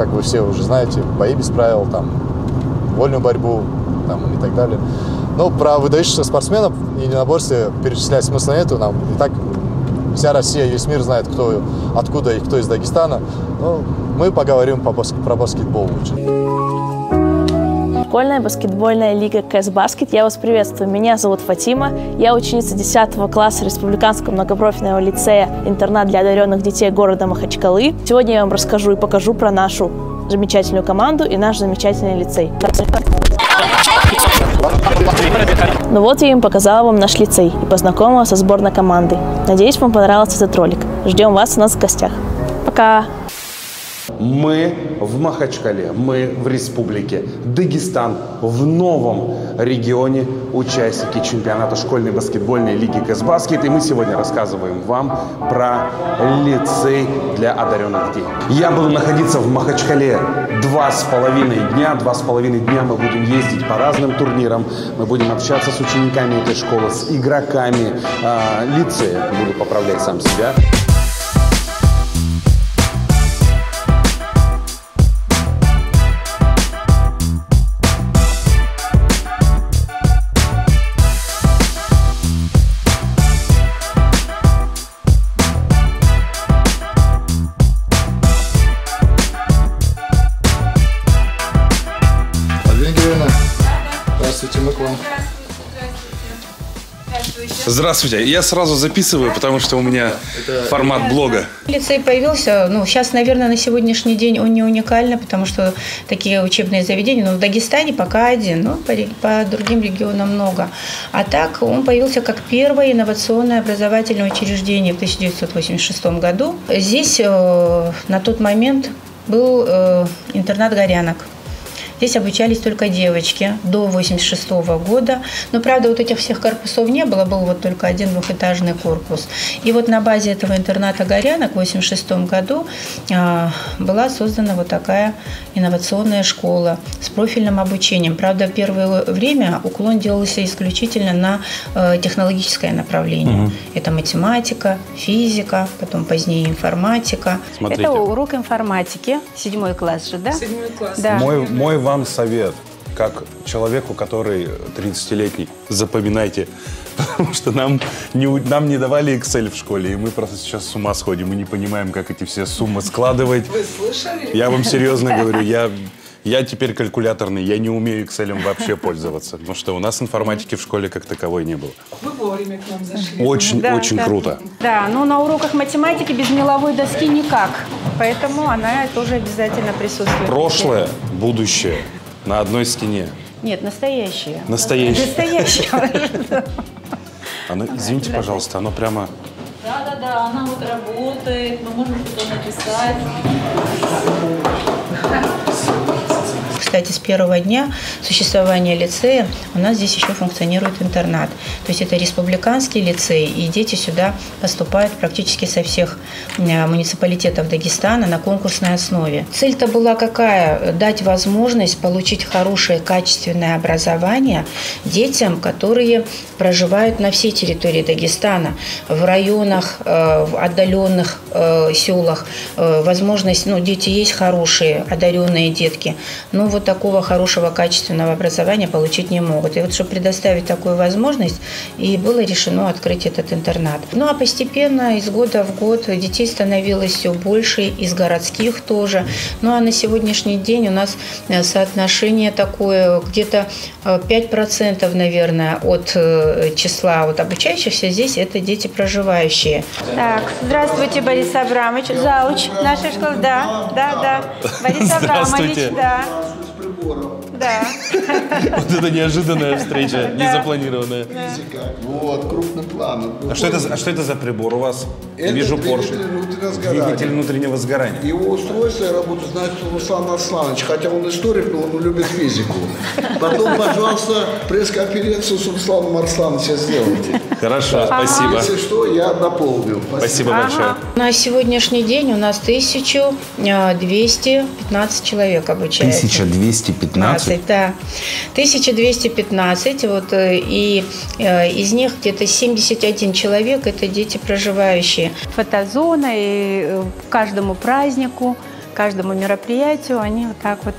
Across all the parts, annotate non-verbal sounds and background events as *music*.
как вы все уже знаете, бои без правил, там, вольную борьбу там, и так далее. Но про выдающихся спортсменов и единоборстве перечислять смысла нету. Нам и так вся Россия, весь мир знает, кто откуда и кто из Дагестана. Но мы поговорим по, про баскетбол лучше. Школьная баскетбольная лига КС Баскет. Я вас приветствую. Меня зовут Фатима. Я ученица 10 класса Республиканского многопрофильного лицея «Интернат для одаренных детей города Махачкалы». Сегодня я вам расскажу и покажу про нашу замечательную команду и наш замечательный лицей. Ну вот я им показала вам наш лицей и познакомила со сборной командой. Надеюсь, вам понравился этот ролик. Ждем вас у нас в гостях. Пока! Мы в Махачкале, мы в республике Дагестан, в новом регионе участники чемпионата школьной баскетбольной лиги Кэсбаскет. И мы сегодня рассказываем вам про лицей для одаренных детей. Я буду находиться в Махачкале два с половиной дня. Два с половиной дня мы будем ездить по разным турнирам. Мы будем общаться с учениками этой школы, с игроками э, лицея. Буду поправлять сам себя. Здравствуйте. Я сразу записываю, потому что у меня формат блога. Лицей появился, ну, сейчас, наверное, на сегодняшний день он не уникальный, потому что такие учебные заведения, ну, в Дагестане пока один, но по, по другим регионам много. А так он появился как первое инновационное образовательное учреждение в 1986 году. Здесь э, на тот момент был э, интернат горянок. Здесь обучались только девочки до 86 года. Но, правда, вот этих всех корпусов не было, был вот только один двухэтажный корпус. И вот на базе этого интерната «Горянок» в 86 году а, была создана вот такая инновационная школа с профильным обучением. Правда, первое время уклон делался исключительно на э, технологическое направление. Угу. Это математика, физика, потом позднее информатика. Смотрите. Это урок информатики, седьмой класс же, да? Седьмой класс. Да. Мой, мой вам совет, как человеку, который 30-летний, запоминайте, *laughs* потому что нам не, нам не давали Excel в школе, и мы просто сейчас с ума сходим, мы не понимаем, как эти все суммы складывать. Вы слышали? Я вам серьезно говорю, я, я теперь калькуляторный, я не умею Excel вообще пользоваться, потому что у нас информатики в школе как таковой не было. Вы вовремя к нам зашли. Очень, да, очень да. круто. Да, но на уроках математики без меловой доски никак, поэтому она тоже обязательно присутствует. Прошлое, будущее на одной стене. Нет, настоящее. Настоящее. Настоящее. Оно, извините, пожалуйста, оно прямо... Да-да-да, она вот работает, мы можем что-то написать. Кстати, с первого дня существования лицея у нас здесь еще функционирует интернат. То есть это республиканский лицей, и дети сюда поступают практически со всех э, муниципалитетов Дагестана на конкурсной основе. Цель-то была какая? Дать возможность получить хорошее, качественное образование детям, которые проживают на всей территории Дагестана, в районах, э, в отдаленных э, селах. Возможность, ну, дети есть хорошие, одаренные детки, но вот такого хорошего, качественного образования получить не могут. И вот чтобы предоставить такую возможность, и было решено открыть этот интернат. Ну а постепенно, из года в год, детей становилось все больше, из городских тоже. Ну а на сегодняшний день у нас э, соотношение такое, где-то 5%, э, наверное, от э, числа вот обучающихся здесь это дети проживающие. Так, здравствуйте, Борис Абрамович, зауч нашей школы, да, да, да. Борис *laughs* Абрамович, да. Да. *laughs* Вот это неожиданная встреча, незапланированная. Вот, крупным планом. А что, это, а что это за прибор у вас? Это Вижу Porsche. Двигатель внутреннего сгорания. Его устройство я работу знает Руслан Арсланович, хотя он историк, но он любит физику. Потом, пожалуйста, пресс-конференцию с Русланом Арслановичем сделайте. Хорошо, спасибо. Если что, я дополнил. Спасибо, спасибо большое. На сегодняшний день у нас 1215 человек обучается. 1215? 15, да. 1215, вот, э, и э, из них где-то 71 человек – это дети проживающие. Фотозона и э, каждому празднику каждому мероприятию они вот так вот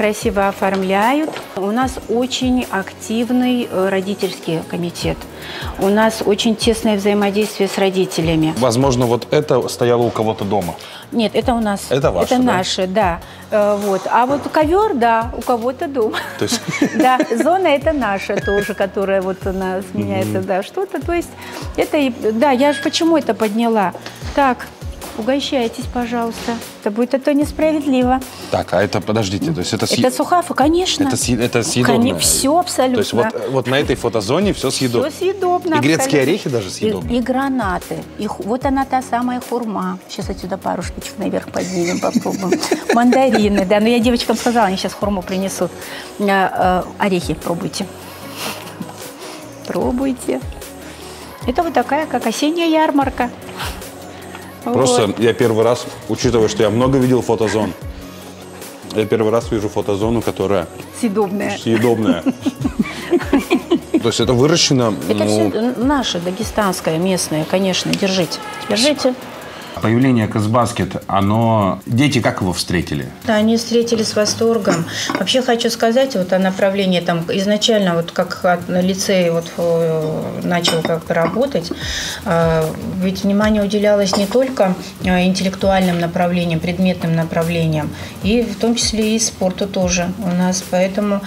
красиво оформляют. У нас очень активный э, родительский комитет. У нас очень тесное взаимодействие с родителями. Возможно, вот это стояло у кого-то дома. Нет, это у нас. Это ваше, Это да? наше, да. Э, Вот. А вот ковер, да, у кого-то дома. То есть *laughs* Да, зона это наша тоже, которая вот она сменяется, да, что-то. То есть это, да, я же почему это подняла? Так, угощайтесь, пожалуйста. Это будет это несправедливо. Так, а это, подождите, то есть это, съе- Это сухафа, конечно. это, съе- это съедобное? Все абсолютно. То есть вот, вот на этой фотозоне все съедобно? Все съедобно. И грецкие орехи даже съедобны? И, и гранаты. И вот она та самая хурма. Сейчас отсюда пару штучек наверх поднимем, попробуем. *laughs* Мандарины, да. Но я девочкам сказала, они сейчас хурму принесут. А, а, Орехи пробуйте. Пробуйте. Это вот такая, как осенняя ярмарка. Просто Вот. я первый раз, учитывая, что я много видел фотозон, я первый раз вижу фотозону, которая Съедобная. съедобная. То есть это выращено... Это ну, все наше, дагестанское, местное, конечно. Держите. Держите. Появление Казбаскет, оно... Дети как его встретили? Да, они встретили с восторгом. Вообще хочу сказать вот о направлении там изначально вот как лицей вот э, начал как работать, э, ведь внимание уделялось не только э, интеллектуальным направлениям, предметным направлениям, и в том числе и спорту тоже у нас, поэтому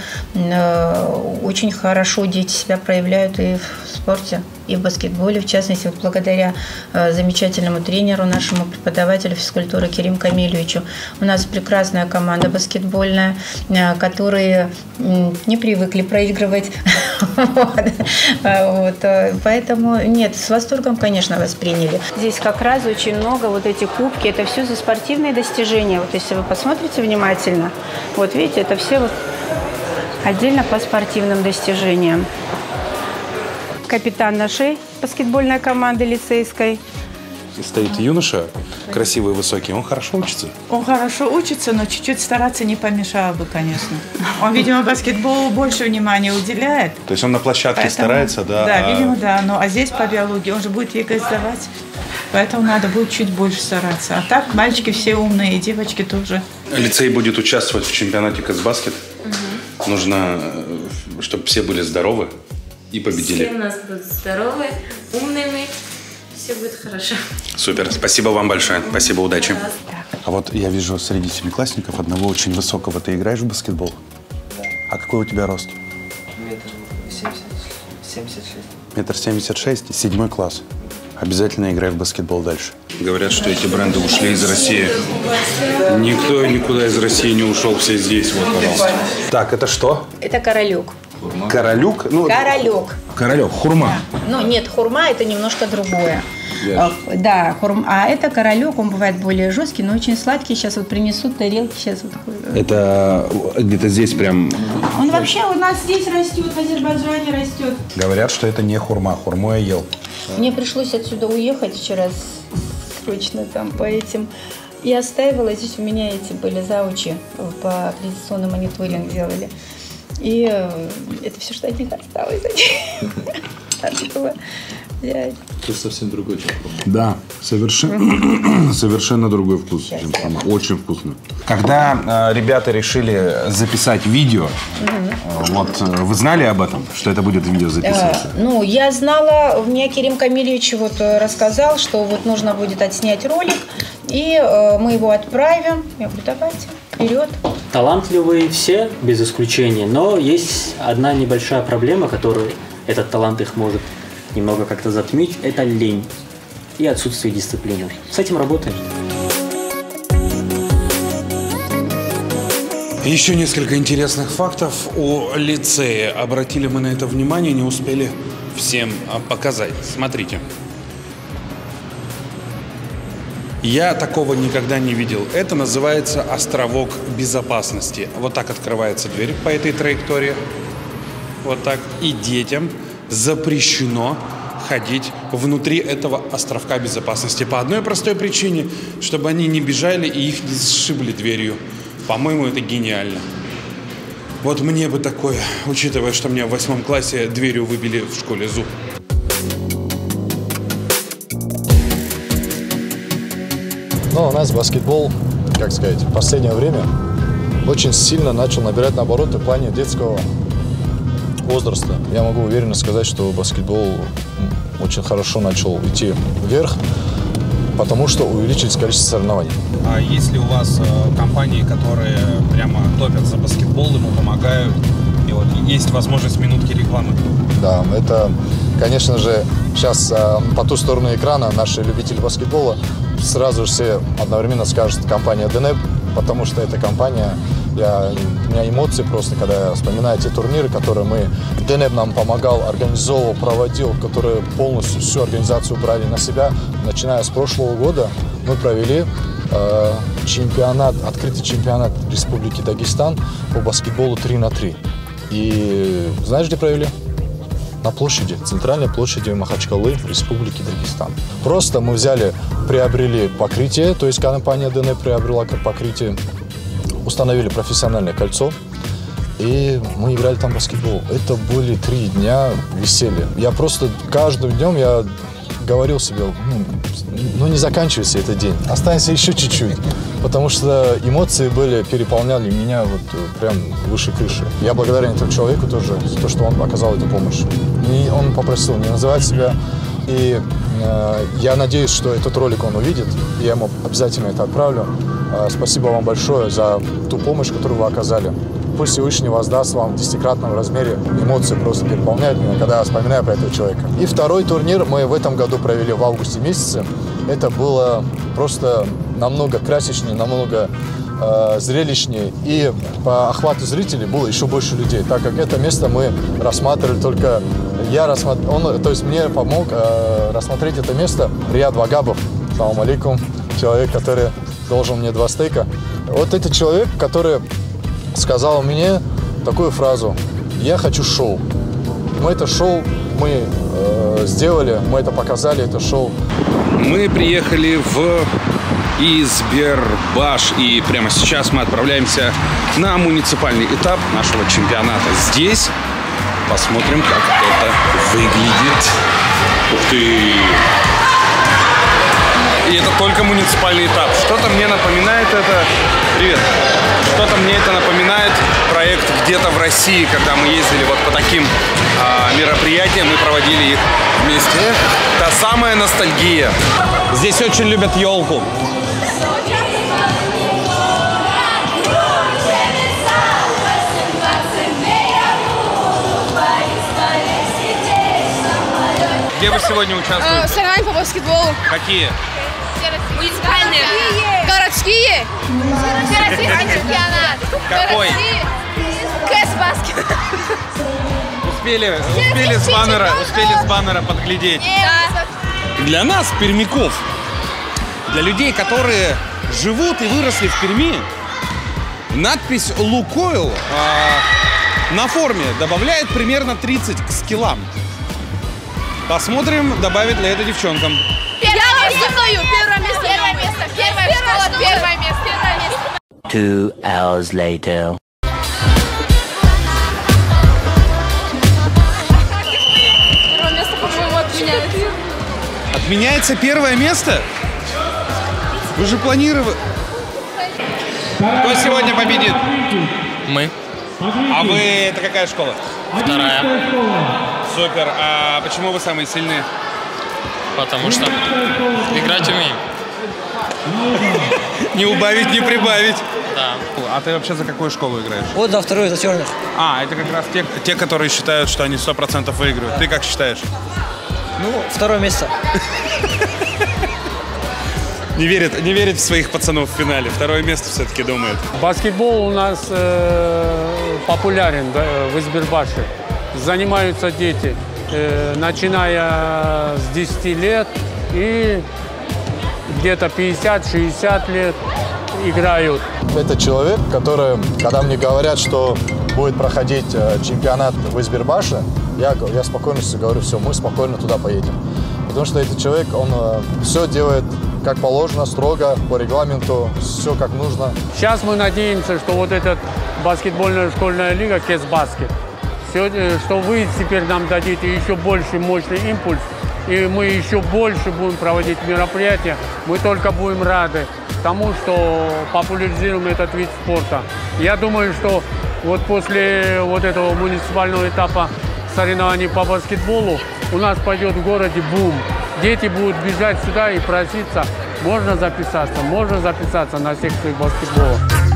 очень хорошо дети себя проявляют и в спорте, и в баскетболе, в частности, вот благодаря э, замечательному тренеру, нашему преподавателю физкультуры Кирим Камильевичу. У нас прекрасная команда баскетбольная, э, которые не привыкли проигрывать. *laughs* Э, Поэтому нет, с восторгом, конечно, восприняли. Здесь как раз очень много вот эти кубки, это все за спортивные достижения. Вот если вы посмотрите внимательно, вот видите, это все вот отдельно по спортивным достижениям. Капитан нашей баскетбольной команды лицейской. Стоит юноша, красивый, высокий, он хорошо учится. Он хорошо учится, но чуть-чуть стараться не помешало бы, конечно. Он, видимо, баскетболу больше внимания уделяет. То есть он на площадке поэтому- старается, да? Да, а- видимо, да. Ну, а здесь по биологии он же будет ЕГЭ сдавать. Поэтому надо будет чуть больше стараться. А так мальчики все умные, и девочки тоже. Лицей будет участвовать в чемпионате Казбаскет. Нужно, э, чтобы все были здоровы и Все победили. у нас будут здоровы, умными, все будет хорошо. Супер, спасибо вам большое, спасибо, удачи. А вот я вижу среди семиклассников одного очень высокого. Ты играешь в баскетбол? Да. А какой у тебя рост? Метр семьдесят, семьдесят шесть. Метр семьдесят шесть, седьмой класс. Обязательно играй в баскетбол дальше. Говорят, что эти бренды ушли из России. Никто никуда из России не ушел, все здесь. Вот, пожалуйста. Так, это что? Это королек. Королюк? Ну, Королек. королек, хурма. Ну, нет, хурма это немножко другое. А, Да, хурм, а это королек, он бывает более жесткий, но очень сладкий. Сейчас вот принесут тарелки, сейчас вот. Это где-то здесь прям... Он вообще у нас здесь растет, в Азербайджане растет. Говорят, что это не хурма. Хурму я ел. Мне пришлось отсюда уехать вчера срочно там по этим. И оставила, здесь у меня эти были заучи по аккредитационный мониторинг делали. И э, это все, что от них осталось. *laughs* Это совсем другой чем. Да, совершенно, *clears throat* совершенно другой вкус, чем хурма. Очень вкусно. Когда э, ребята решили записать видео, э, вот э, вы знали об этом, что это будет видео записываться? Э, Ну, я знала, мне Кирим Камильевич вот рассказал, что вот нужно будет отснять ролик, и э, мы его отправим. Я говорю, давайте, вперед. Талантливые все, без исключения, но есть одна небольшая проблема, которую этот талант их может немного как-то затмить, это лень и отсутствие дисциплины. С этим работаем. Еще несколько интересных фактов о лицее. Обратили мы на это внимание, не успели всем а, показать. Смотрите. Я такого никогда не видел. Это называется островок безопасности. Вот так открывается дверь по этой траектории. Вот так. И детям запрещено ходить внутри этого островка безопасности. По одной простой причине, чтобы они не бежали и их не сшибли дверью. По-моему, это гениально. Вот мне бы такое, учитывая, что меня в восьмом классе дверью выбили в школе зуб. Но у нас баскетбол, как сказать, в последнее время очень сильно начал набирать наоборот в плане детского возраста. Я могу уверенно сказать, что баскетбол очень хорошо начал идти вверх, потому что увеличились количество соревнований. А есть ли у вас э, компании, которые прямо топят за баскетбол, ему помогают? И вот есть возможность минутки рекламы? Да, это, конечно же, сейчас э, по ту сторону экрана наши любители баскетбола сразу же все одновременно скажут компания ДНЭП, потому что эта компания, я, у меня эмоции просто, когда я вспоминаю те турниры, которые мы, ДНЭП нам помогал, организовывал, проводил, которые полностью всю организацию брали на себя. Начиная с прошлого года мы провели э, чемпионат, открытый чемпионат Республики Дагестан по баскетболу 3 на 3. И знаешь, где провели? На площади, центральной площади Махачкалы в Республике Дагестан. Просто мы взяли, приобрели покрытие, то есть компания ДН приобрела покрытие, установили профессиональное кольцо, и мы играли там баскетбол. Это были три дня веселья. Я просто каждым днем я говорил себе, ну, ну не заканчивайся этот день, останься еще чуть-чуть. Потому что эмоции были, переполняли меня вот э, прям выше крыши. Я благодарен этому человеку тоже за то, что он оказал эту помощь. И он попросил не называть себя. И э, я надеюсь, что этот ролик он увидит, я ему обязательно это отправлю. Э, спасибо вам большое за ту помощь, которую вы оказали. Пусть Всевышний воздаст вам в десятикратном размере. Эмоции просто переполняют меня, когда я вспоминаю про этого человека. И второй турнир мы в этом году провели в августе месяце. Это было просто намного красочнее, намного э, зрелищнее. И по охвату зрителей было еще больше людей, так как это место мы рассматривали только... Я рассмотрел... Он, то есть мне помог э, рассмотреть это место Рияд Вагабов. Салам алейкум. Человек, который должен мне два стейка. Вот этот человек, который сказал мне такую фразу. Я хочу шоу. Мы это шоу мы э, сделали, мы это показали, это шоу. Мы приехали в Избербаш, и прямо сейчас мы отправляемся на муниципальный этап нашего чемпионата. Здесь посмотрим, как это выглядит. Ух ты! И это только муниципальный этап. Что-то мне напоминает это... Привет! Что-то мне это напоминает проект где-то в России, когда мы ездили вот по таким а, мероприятиям, мы проводили их вместе. Та самая ностальгия. Здесь очень любят елку. Где вы сегодня участвуете? Э, Соревнования по баскетболу. Какие? Муниципальные. Городские. Всероссийский чемпионат. Какой? Кэс баскет. Успели, успели с баннера, успели с баннера подглядеть. Да. Для нас, пермяков, для людей, которые живут и выросли в Перми, надпись «Лукойл» а, на форме добавляет примерно 30 к скиллам. Посмотрим, добавит ли это девчонкам. Место. Первое место. Первое место. Первая школа. Первое место. Первое место. Two hours later. Первое место, по-моему, отменяется. Отменяется первое место? Вы же планировали... Кто сегодня победит? Мы. А вы, это какая школа? Вторая. Супер. А почему вы самые сильные? Потому что играть умеем. *laughs* Не убавить, не прибавить. Да. А ты вообще за какую школу играешь? Вот за вторую, за черных. А, это как раз те, те, которые считают, что они 100% выигрывают. Ты как считаешь? Ну, второе место. *laughs* Не верит, не верит в своих пацанов в финале. Второе место все-таки думает. Баскетбол у нас э, популярен да, в Избербаше. Занимаются дети, э, начиная с 10 лет и где-то 50-60 лет играют. Это человек, который, когда мне говорят, что будет проходить э, чемпионат в Избербаше, я, я спокойно говорю, все, мы спокойно туда поедем. Потому что этот человек, он все делает как положено, строго, по регламенту, все как нужно. Сейчас мы надеемся, что вот эта баскетбольная школьная лига Кесбаскет, э, что вы теперь нам дадите еще больше мощный импульс, и мы еще больше будем проводить мероприятия, мы только будем рады. тому, что популяризируем этот вид спорта. Я думаю, что вот после вот этого муниципального этапа соревнований по баскетболу у нас пойдет в городе бум. Дети будут бежать сюда и проситься, можно записаться, можно записаться на секцию баскетбола.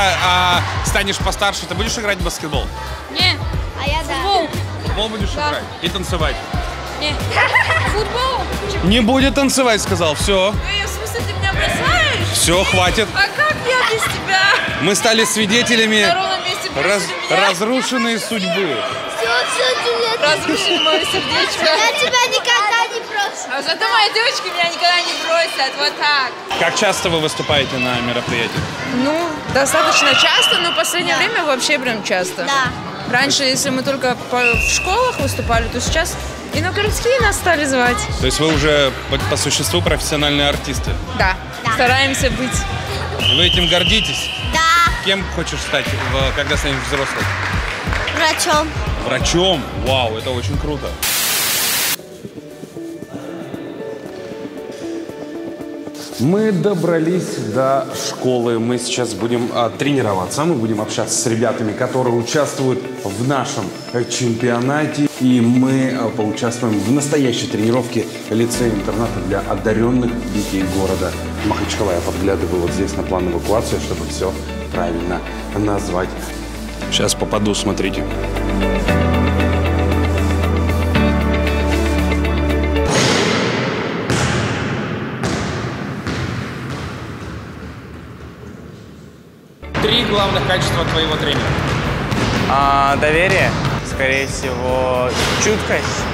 Когда а, станешь постарше, ты будешь играть в баскетбол? Не. А я да. Футбол. Футбол будешь Да. играть и танцевать? Не. Футбол. Не будет танцевать, сказал. Все, Эй, в смысле, ты меня бросаешь? все, хватит. А как я без тебя? Мы стали свидетелями На ровном месте бросили раз- меня. разрушенной судьбы. Разрушили мое сердечко. Я тебя никогда. А зато моя девочка меня никогда не бросит. Вот так. Как часто вы выступаете на мероприятиях? Ну, достаточно часто, но в последнее время вообще прям часто. Да. Раньше, если мы только по- в школах выступали, то сейчас и на городские нас стали звать. То есть вы уже по, по существу профессиональные артисты. Да. Стараемся быть. Вы этим гордитесь? Да. Кем хочешь стать, когда станешь взрослым? Врачом. Врачом? Вау, это очень круто. Мы добрались до школы. Мы сейчас будем а, тренироваться. Мы будем общаться с ребятами, которые участвуют в нашем э, чемпионате. И мы а, поучаствуем в настоящей тренировке лицея-интерната для одаренных детей города Махачкала. Я подглядываю вот здесь на план эвакуации, чтобы все правильно назвать. Сейчас попаду, смотрите. Три главных качества твоего тренера. А, доверие, скорее всего, чуткость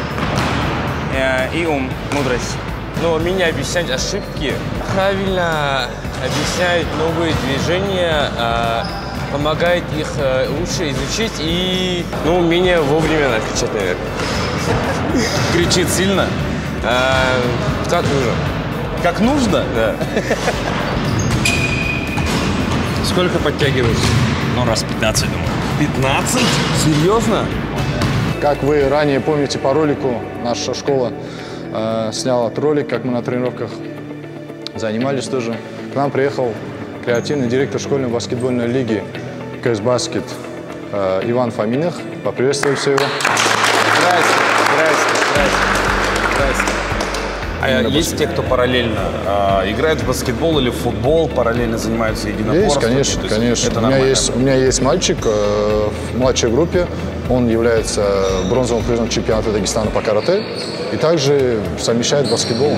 э, и ум, мудрость. но умение объяснять ошибки, правильно объяснять новые движения, а, помогает их э, лучше изучить и, ну, умение вовремя накричать, наверное. Кричит сильно? А, как нужно. Как нужно? Да. *laughs* Сколько подтягиваешься? Ну, раз 15, думаю. 15? Серьезно? Как вы ранее помните по ролику, наша школа э, сняла ролик, как мы на тренировках занимались тоже. К нам приехал креативный директор школьной баскетбольной лиги КС Баскет э, Иван Фоминых. Поприветствую все его. Здрасте, здрасте, здрасте, здрасте. А есть те, кто параллельно а, играет в баскетбол или в футбол, параллельно занимаются единоборствами? Есть, конечно, конечно. Это у, меня есть, у меня есть мальчик э, в младшей группе. Он является бронзовым призом чемпионата Дагестана по карате и также совмещает баскетбол.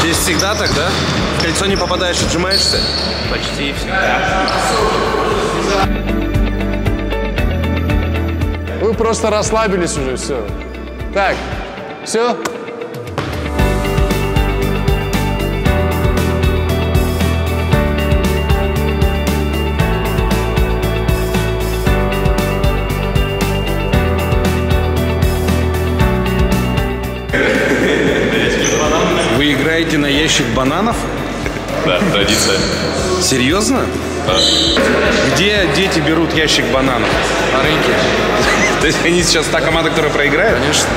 Здесь всегда так, да? Кольцо не попадаешь, отжимаешься? Почти всегда. Вы просто расслабились уже, все. Так, все? Вы играете на ящик бананов? Да, традиция. Серьезно? Да. Где дети берут ящик бананов? На рынке. *laughs* То есть они сейчас та команда, которая проиграет? Конечно.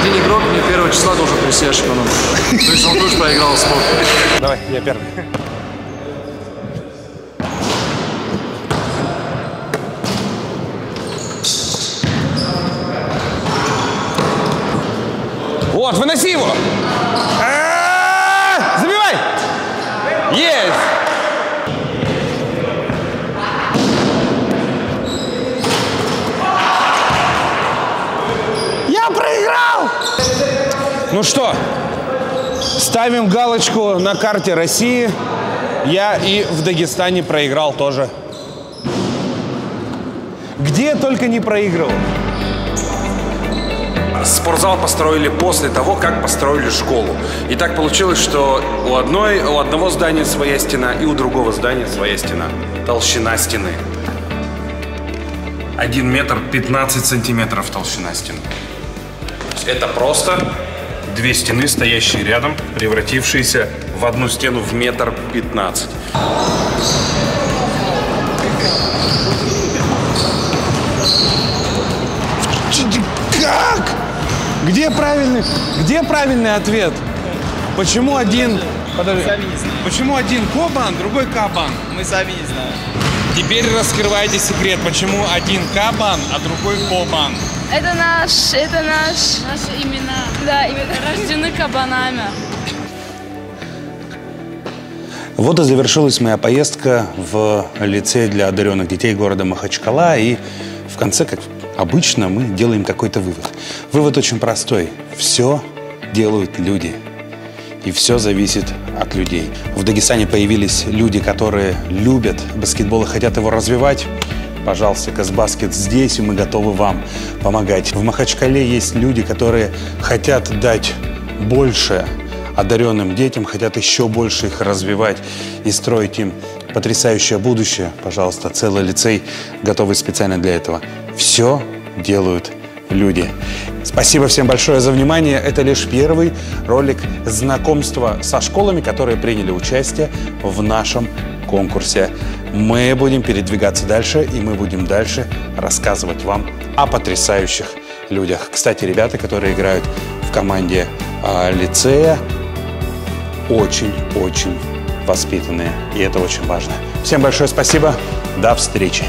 Один игрок мне первого числа должен привести ящик бананов. То есть он тоже проиграл спорт. Давай, я первый. Вот, выноси его! Есть! Я проиграл! Ну что, ставим галочку на карте России. Я и в Дагестане проиграл тоже. Где только не проигрывал. Спортзал построили после того, как построили школу. И так получилось, что у, одной, у одного здания своя стена и у другого здания своя стена. Толщина стены. 1 метр 15 сантиметров толщина стены. Это просто две стены, стоящие рядом, превратившиеся в одну стену в метр 15. Как? Где правильный, где правильный ответ? Почему один... Подожди. Почему один Кобан, другой Кабан? Мы сами не знаем. Теперь раскрывайте секрет, почему один Кабан, а другой Кобан. Это наш, это наш... Наши имена. Да, именно. Рождены кабанами. Вот и завершилась моя поездка в лицей для одаренных детей города Махачкала. И в конце, как обычно, мы делаем какой-то вывод. Вывод очень простой. Все делают люди. И все зависит от людей. В Дагестане появились люди, которые любят баскетбол и хотят его развивать. Пожалуйста, Казбаскет здесь, и мы готовы вам помогать. В Махачкале есть люди, которые хотят дать больше одаренным детям, хотят еще больше их развивать и строить им потрясающее будущее. Пожалуйста, целый лицей, готовый специально для этого. Все делают люди. Спасибо всем большое за внимание. Это лишь первый ролик знакомства со школами, которые приняли участие в нашем конкурсе. Мы будем передвигаться дальше, и мы будем дальше рассказывать вам о потрясающих людях. Кстати, ребята, которые играют в команде а, лицея, очень-очень воспитанные, и это очень важно. Всем большое спасибо. До встречи.